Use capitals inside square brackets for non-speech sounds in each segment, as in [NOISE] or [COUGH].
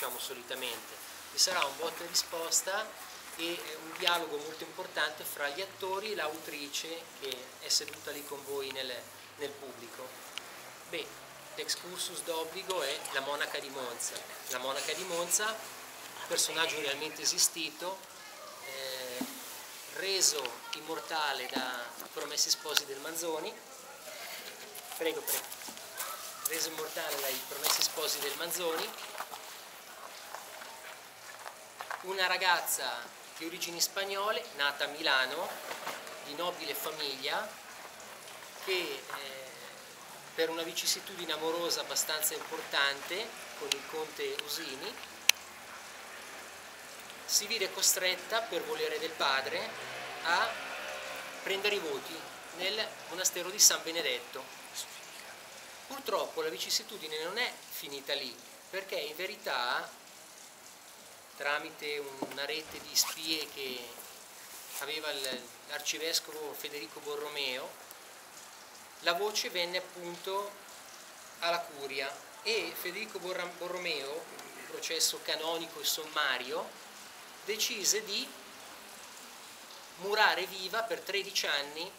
facciamo solitamente. Ci sarà un botta e risposta e eh, un dialogo molto importante fra gli attori e l'autrice che è seduta lì con voi nel, nel pubblico. Beh, l'excursus d'obbligo è la monaca di Monza. La monaca di Monza, personaggio realmente esistito, eh, reso immortale da Promessi Sposi del Manzoni. Prego, prego. Reso immortale dai Promessi Sposi del Manzoni. Una ragazza di origini spagnole, nata a Milano, di nobile famiglia, che eh, per una vicissitudine amorosa abbastanza importante con il conte Usini, si vide costretta, per volere del padre, a prendere i voti nel monastero di San Benedetto. Purtroppo la vicissitudine non è finita lì, perché in verità tramite una rete di spie che aveva l'arcivescovo Federico Borromeo, la voce venne appunto alla curia e Federico Borromeo, un processo canonico e sommario, decise di murare viva per 13 anni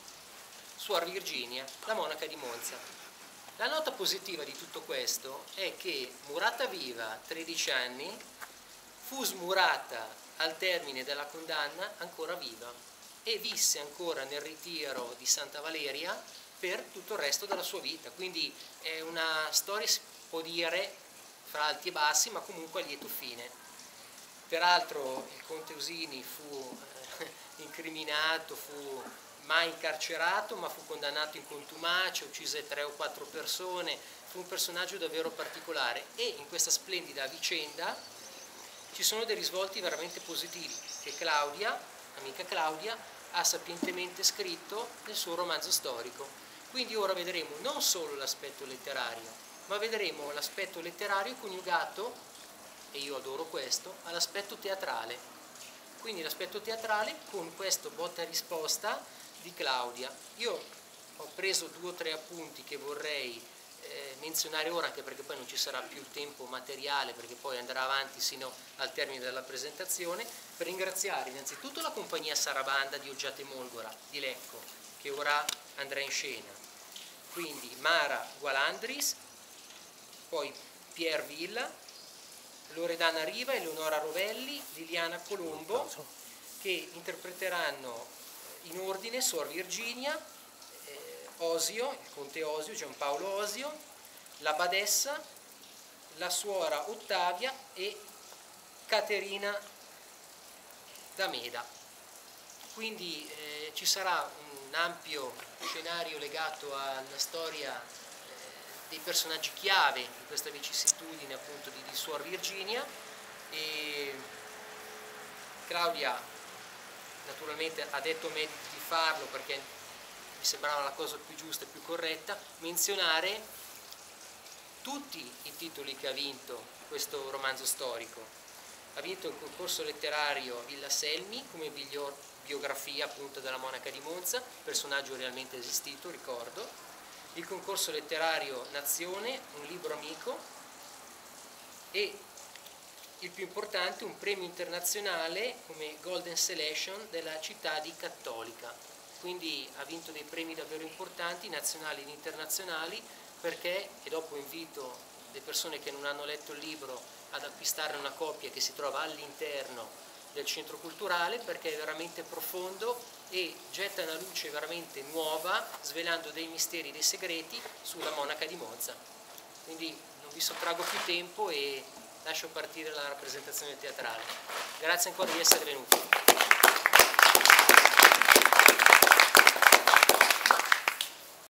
Suor Virginia, la monaca di Monza. La nota positiva di tutto questo è che murata viva 13 anni fu smurata al termine della condanna ancora viva e visse ancora nel ritiro di Santa Valeria per tutto il resto della sua vita. Quindi è una storia, si può dire, fra alti e bassi, ma comunque a lieto fine. Peraltro il conte Usini fu eh, [LAUGHS] incriminato, fu mai incarcerato, ma fu condannato in contumacia, uccise tre o quattro persone, fu un personaggio davvero particolare e in questa splendida vicenda ci sono dei risvolti veramente positivi che Claudia, amica Claudia, ha sapientemente scritto nel suo romanzo storico. Quindi ora vedremo non solo l'aspetto letterario, ma vedremo l'aspetto letterario coniugato, e io adoro questo, all'aspetto teatrale. Quindi l'aspetto teatrale con questo botta risposta di Claudia. Io ho preso due o tre appunti che vorrei eh, menzionare ora anche perché poi non ci sarà più tempo materiale perché poi andrà avanti sino al termine della presentazione per ringraziare innanzitutto la compagnia Sarabanda di Oggiate Molgora di Lecco che ora andrà in scena. Quindi Mara Gualandris poi Pier Villa Loredana Riva, Eleonora Rovelli, Liliana Colombo che interpreteranno in ordine Suor Virginia Osio, il conte Osio, Giampaolo Osio, la badessa, la suora Ottavia e Caterina D'Ameda. Quindi eh, ci sarà un ampio scenario legato alla storia eh, dei personaggi chiave di questa vicissitudine appunto di, di Suor Virginia e Claudia naturalmente ha detto me di farlo perché mi sembrava la cosa più giusta e più corretta, menzionare tutti i titoli che ha vinto questo romanzo storico. Ha vinto il concorso letterario Villa Selmi come miglior biografia appunto della monaca di Monza, personaggio realmente esistito, ricordo, il concorso letterario Nazione, un libro amico. E il più importante un premio internazionale come Golden Selection della città di Cattolica, quindi ha vinto dei premi davvero importanti, nazionali ed internazionali, perché, e dopo invito le persone che non hanno letto il libro ad acquistare una copia che si trova all'interno del centro culturale, perché è veramente profondo e getta una luce veramente nuova, svelando dei misteri, dei segreti sulla monaca di Monza. Quindi non vi sottraggo più tempo e lascio partire la rappresentazione teatrale. Grazie ancora di essere venuti.